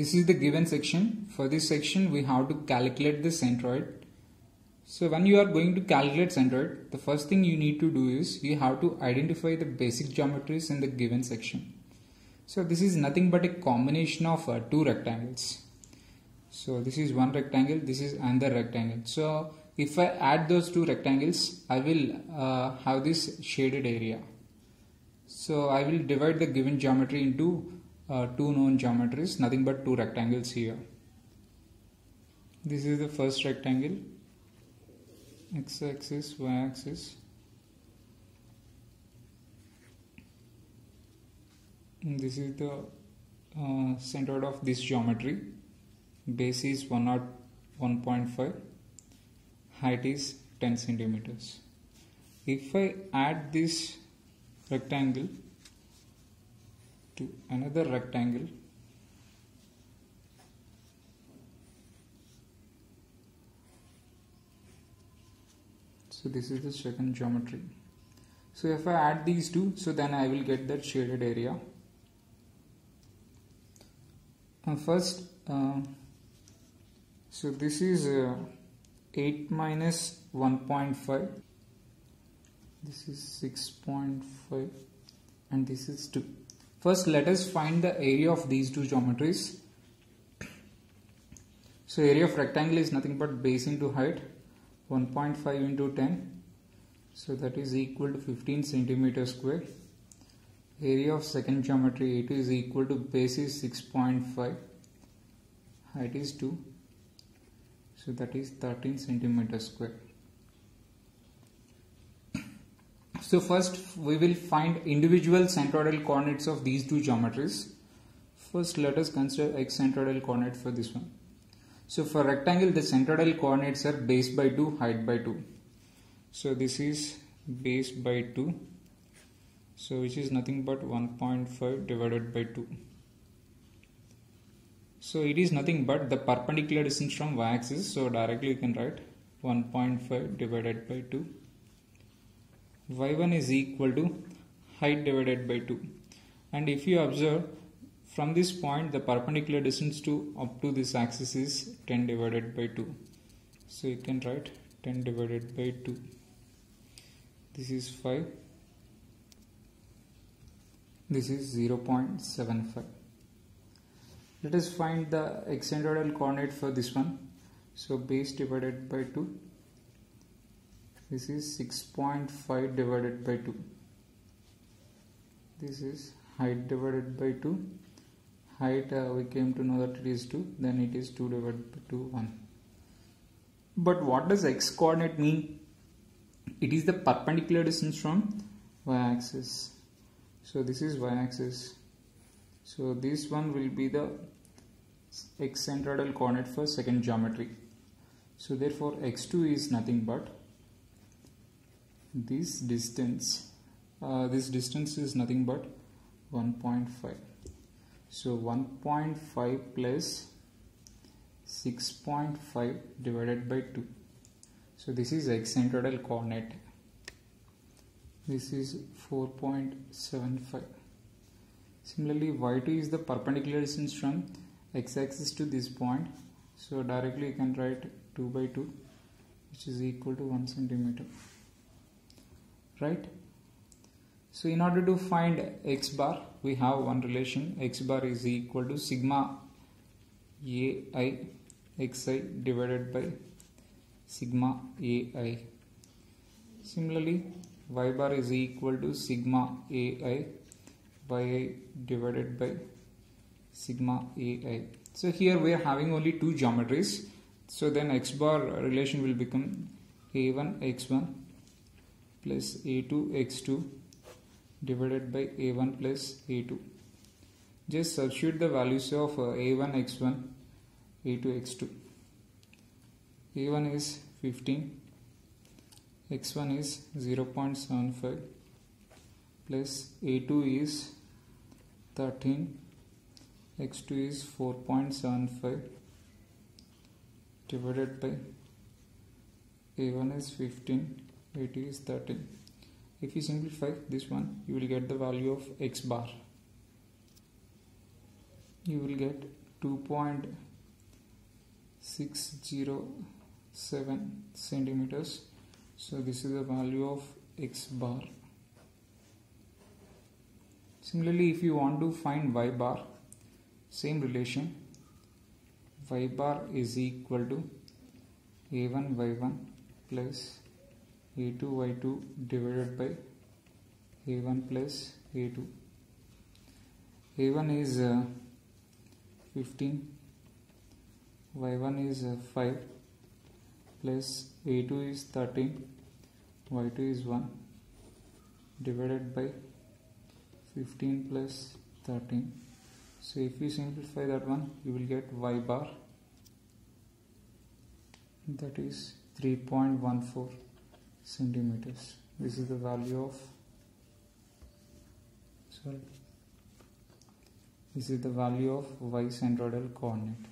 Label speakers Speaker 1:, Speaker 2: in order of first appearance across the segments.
Speaker 1: This is the given section. For this section we have to calculate the centroid. So when you are going to calculate centroid, the first thing you need to do is you have to identify the basic geometries in the given section. So this is nothing but a combination of uh, two rectangles. So this is one rectangle, this is another rectangle. So if I add those two rectangles, I will uh, have this shaded area. So I will divide the given geometry into uh, two known geometries, nothing but two rectangles here. This is the first rectangle, x-axis, y-axis. This is the uh, of this geometry. Base is 1 or 1.5. Height is 10 centimeters. If I add this rectangle to another rectangle. So this is the second geometry. So if I add these two so then I will get that shaded area. Uh, first uh, so this is uh, 8 minus 1.5 this is 6.5 and this is 2 first let us find the area of these two geometries. So area of rectangle is nothing but base into height 1.5 into 10 so that is equal to 15 centimeter square. Area of second geometry a2 is equal to base is 6.5 height is 2 so that is 13 centimeter square so first we will find individual centroidal coordinates of these two geometries first let us consider x centroidal coordinate for this one so for rectangle the centroidal coordinates are base by 2 height by 2 so this is base by 2 so which is nothing but 1.5 divided by 2 so it is nothing but the perpendicular distance from y-axis. So directly you can write 1.5 divided by 2. Y1 is equal to height divided by 2. And if you observe from this point the perpendicular distance to up to this axis is 10 divided by 2. So you can write 10 divided by 2. This is 5. This is 0.75 let us find the x-centroidal coordinate for this one so base divided by 2 this is 6.5 divided by 2 this is height divided by 2 height uh, we came to know that it is 2 then it is 2 divided by 2 1 but what does x coordinate mean? It is the perpendicular distance from y-axis so this is y-axis so this one will be the x centroidal coordinate for second geometry. So therefore x2 is nothing but this distance. Uh, this distance is nothing but 1.5. So 1.5 plus 6.5 divided by 2. So this is x centroidal coordinate. This is 4.75. Similarly, y2 is the perpendicular distance from x-axis to this point. So directly you can write 2 by 2 which is equal to 1 centimeter. Right? So in order to find x bar, we have one relation x bar is equal to sigma ai xi divided by sigma ai. Similarly, y bar is equal to sigma ai by divided by sigma ai. So here we are having only two geometries. So then x bar relation will become a1 x1 plus a2 x2 divided by a1 plus a2. Just substitute the values of uh, a1 x1 a2 x2. a1 is 15 x1 is 0.75 plus a2 is 13 x2 is 4.75 divided by a1 is 15 a2 is 13 if you simplify this one you will get the value of x bar. You will get 2.607 centimeters. So this is the value of x bar. Similarly if you want to find y bar same relation y bar is equal to a1 y1 plus a2 y2 divided by a1 plus a2 a1 is uh, 15 y1 is uh, 5 plus a2 is 13 y2 is 1 divided by 15 plus 13 so if you simplify that one you will get y bar. That is 3.14 centimeters. This is the value of sorry this is the value of y centroidal coordinate.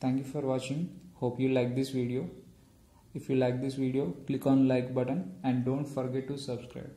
Speaker 1: Thank you for watching. Hope you like this video. If you like this video click on like button and don't forget to subscribe